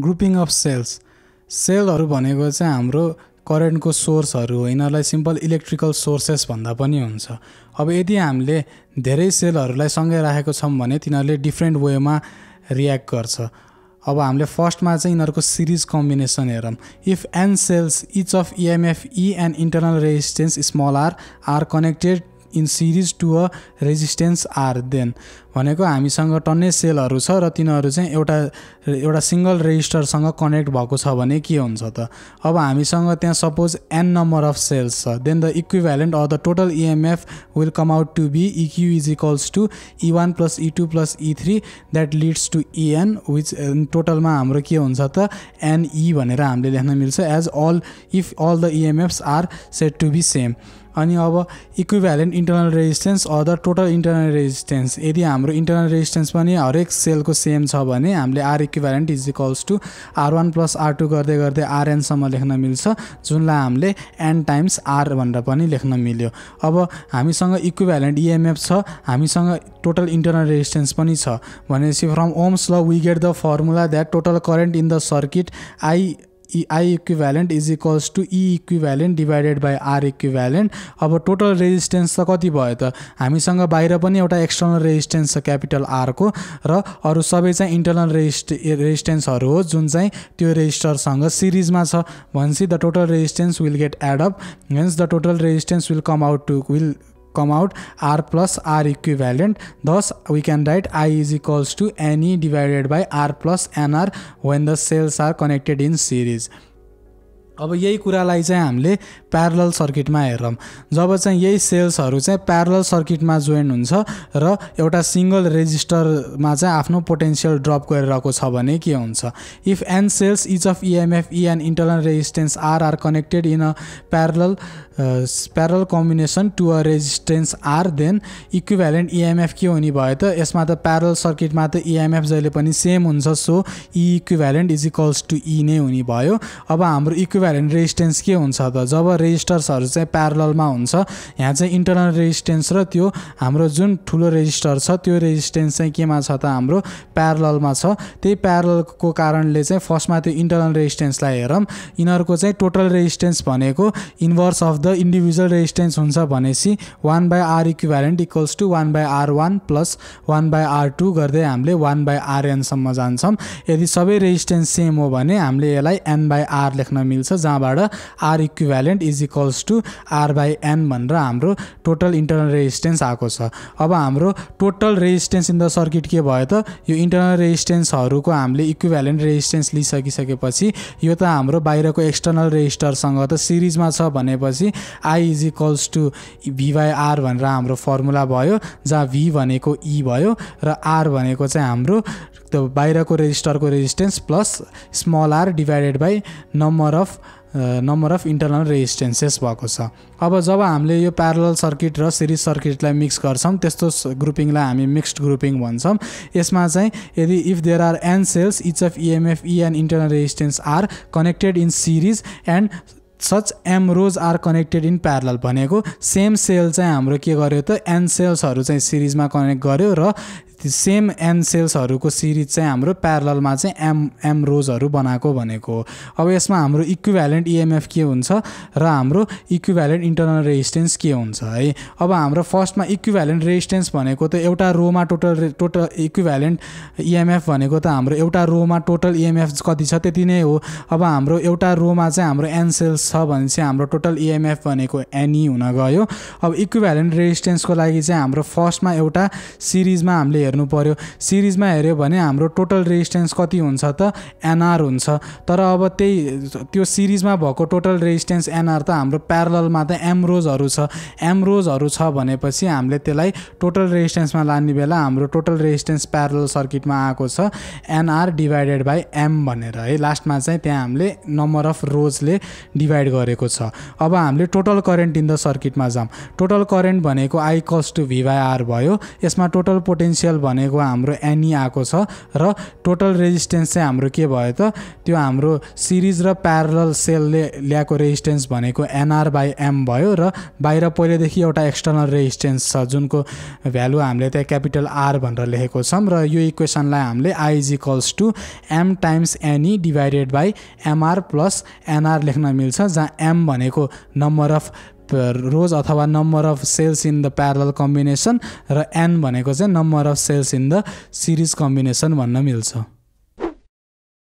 Grouping of cells सेलहरू भनेको चाहिँ हाम्रो करेन्टको सोर्सहरू हो यिनीहरूलाई सिम्पल इलेक्ट्रिकल सोर्सेस भन्दा पनि हुन्छ। अब यदि हामीले धेरै सेलहरूलाई सँगै राखेको छौँ भने तिनीहरूले डिफ्रेन्ट वेमा रियाक्ट गर्छ। अब हामीले फर्स्टमा चाहिँ यिनीहरूको सिरिज कम्बिनेसन हेरौँ। If n cells each of EMF E and internal resistance small r are connected in series to a resistance R then भनेको हामीसँग टन्नै सेलहरू छ र तिनीहरू चाहिँ एउटा एउटा सिङ्गल रेजिस्टरसँग कनेक्ट भएको छ भने के हुन्छ त? अब हामीसँग त्यहाँ suppose n number of cells छ then the equivalent or the total EMF will come out to be EQ is equals to E one plus E two plus E three that leads to EN which टोटलमा हाम्रो के हुन्छ त? NE भनेर हामीले लेख्न मिल्छ as all if all the EMFs are set to be same अनि अब equivalent internal resistance or the total internal resistance यदि हाम्रो इन्टरनल रेजिस्टेन्स पनि हरेक सेलको सेम छ भने हामीले R equivalent is equals to R one plus R two गर्दै गर्दै आरएनसम्म लेख्न मिल्छ जुनलाई हामीले एन टाइम्स आर भनेर पनि लेख्न मिल्यो। अब हामीसँग इक्विभ्यालेन्ट इएमएफ छ हामीसँग टोटल इन्टरनल रेजिस्टेन्स पनि छ। भनेपछि from Ohm's law we get the formula that total current in the circuit I I equivalent is equals to E equivalent divided by R equivalent अब टोटल रेजिस्टेन्स त कति भयो त? हामीसँग बाहिर पनि एउटा एक्सटर्नल रेजिस्टेन्स छ क्यापिटल आरको र अरू सबै चाहिँ इन्टरनल रेजिस्ट रेजिस्टेन्सहरू हो जुन चाहिँ त्यो रेजिस्टरसँग सिरिजमा छ। भनेपछि the total resistance will get add up means the total resistance will come out to will come out r plus r equivalent. Thus we can write i is equals to ne divided by r plus nr when the cells are connected in series अब यही कुरालाई चाहिँ हामीले parallel सर्किटमा हेरौँ जब चाहिँ यही सेल्सहरू चाहिँ parallel सर्किटमा join हुन्छ र एउटा सिङ्गल रेजिस्टरमा चाहिँ आफ्नो पोटेन्सियल ड्रप गरिरहेको छ भने के हुन्छ? If n cells each of EMF E and internal resistance are are connected in a parallel parallel combination to a resistance R then equivalent EMF के हुने भयो त? यसमा त प्यारल सर्किटमा त इएमएफ जहिले पनि सेम हुन्छ so E equivalent is equals to E नै हुने भयो। अब हाम्रो इक्विभ्यालेन्ट रेजिस्टेन्स के हुन्छ त? जब रेजिस्टर्सहरू चाहिँ प्यारलमा हुन्छ यहाँ चाहिँ इन्टरनल रेजिस्टेन्स र त्यो हाम्रो जुन ठुलो रेजिस्टर छ त्यो रेजिस्टेन्स चाहिँ केमा छ त? हाम्रो प्यारलमा छ। त्यही प्यारलको कारणले चाहिँ फर्स्टमा त्यो इन्टरनल रेजिस्टेन्सलाई हेरौँ। यिनीहरूको चाहिँ टोटल रेजिस्टेन्स भनेको inverse of the individual resistance हुन्छ भनेपछि one by R equivalent equals to one by R one plus one by R two गर्दै हामीले वान बाई आरएनसम्म जान्छौँ। यदि सबै रेजिस्टेन्स सेम हो भने हामीले यसलाई एन बाई आर लेख्न मिल्छ। जहाँबाट R equivalent is equals to R by n भनेर हाम्रो टोटल इन्टरनल रेजिस्टेन्स आएको छ। अब हाम्रो total resistance in the circuit के भयो त? यो इन्टरनल रेजिस्टेन्सहरूको हामीले इक्विभ्यालेन्ट रेजिस्टेन्स लिइसकिसकेपछि यो त हाम्रो बाहिरको एक्सटर्नल रेजिस्टरसँग त सिरिजमा छ भनेपछि I is equals to V by R भनेर हाम्रो फर्मुला भयो जहाँ भी भनेको ई भयो र आर भनेको चाहिँ हाम्रो त्यो बाहिरको रेजिस्टरको resistance plus small r divided by number of number of internal resistances भएको छ। अब जब हामीले यो प्यारल सर्किट र सिरिज सर्किटलाई मिक्स गर्छौँ त्यस्तो ग्रुपिङलाई हामी मिक्स्ड ग्रुपिङ भन्छौँ। यसमा चाहिँ यदि if there are N cells each of EMF E and internal resistance R connected in series and such M rows are connected in parallel भनेको सेम सेल चाहिँ हाम्रो के गर्यो त एन सेल्सहरू चाहिँ सिरिजमा कनेक्ट गर्यो र सेम एन सेल्सहरूको सिरिज चाहिँ हाम्रो प्यारलमा चाहिँ एम एम रोजहरू बनाएको भनेको अब यसमा हाम्रो इक्विभ्यालेन्ट इएमएफ के हुन्छ र हाम्रो इक्विभ्यालेन्ट इन्टरनल रेजिस्टेन्स के हुन्छ है? अब हाम्रो फर्स्टमा इक्विभ्यालेन्ट रेजिस्टेन्स भनेको त एउटा रोमा टोटल टोटल इक्विभ्यालेन्ट इएमएफ भनेको त हाम्रो एउटा रोमा टोटल इएमएफ कति छ त्यति नै हो। अब हाम्रो एउटा रोमा चाहिँ हाम्रो एन सेल्स छ भने चाहिँ हाम्रो टोटल इएमएफ भनेको एनई हुन गयो। अब इक्विभ्यालेन्ट रेजिस्टेन्सको लागि चाहिँ हाम्रो फर्स्टमा एउटा सिरिजमा हामीले हेर्नु पऱ्यो सिरिजमा हेऱ्यो भने हाम्रो टोटल रेजिस्टेन्स कति हुन्छ त? एनआर हुन्छ। तर अब त्यही त्यो सिरिजमा भएको टोटल रेजिस्टेन्स एनआर त हाम्रो प्यारलमा त एमरोजहरू छ। एमरोजहरू छ भनेपछि हामीले त्यसलाई टोटल रेजिस्टेन्समा लाने बेला हाम्रो टोटल रेजिस्टेन्स प्यारल सर्किटमा आएको छ। एनआर डिभाइडेड बाई एम भनेर। है लास्टमा चाहिँ त्यहाँ हामीले नम्बर अफ रोजले डिभाइड गरेको छ। अब हामीले टोटल करेन्ट इन द सर्किटमा जाऊँ। टोटल करेन्ट भनेको I equals to V by R भयो। यसमा टोटल पोटेन्सियल भनेको हाम्रो एनी आएको छ र टोटल रेजिस्टेन्स चाहिँ हाम्रो के भयो त? त्यो हाम्रो सिरिज र प्यारल सेलले ल्याएको रेजिस्टेन्स भनेको एनआर बाई एम भयो र बाहिर पहिलेदेखि एउटा एक्सटर्नल रेजिस्टेन्स छ जुनको भ्यालु हामीले त्यहाँ क्यापिटल आर भनेर लेखेको छौँ र यो इक्वेसनलाई हामीले I is equals to m times nE divided by mR plus nR लेख्न मिल्छ जहाँ एम भनेको नम्बर अफ रोज अथवा number of cells in the parallel combination र एन भनेको चाहिँ number of cells in the series combination भन्न मिल्छ।